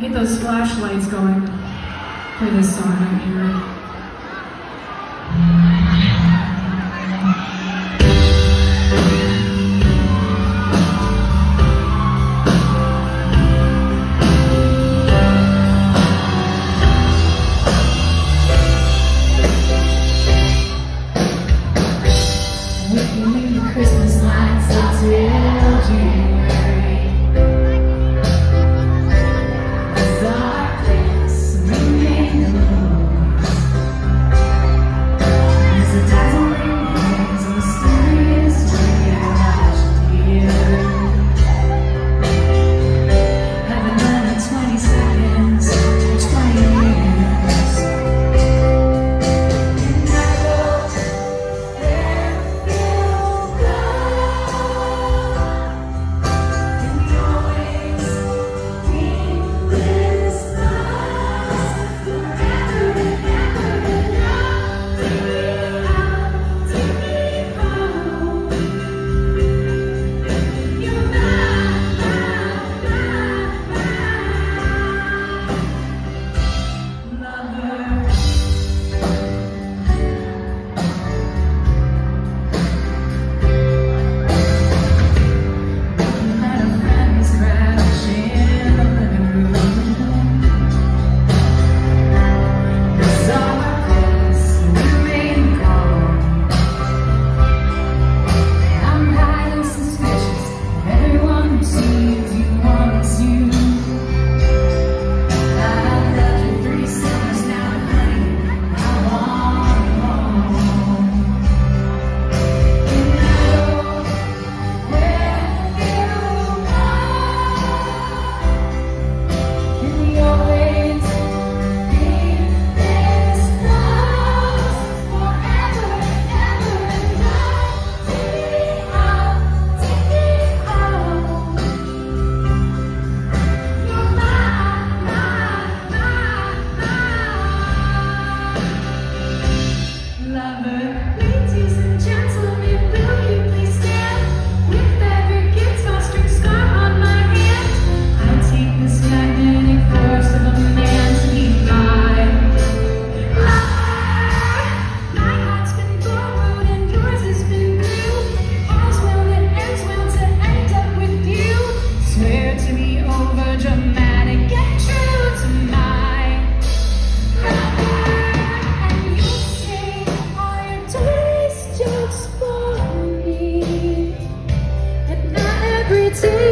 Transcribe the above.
Get those flashlights going. Play this song right here. see